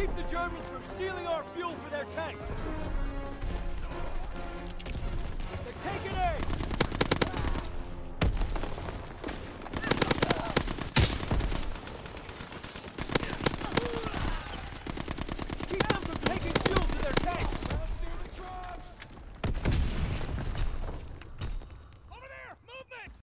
Keep the Germans from stealing our fuel for their tanks.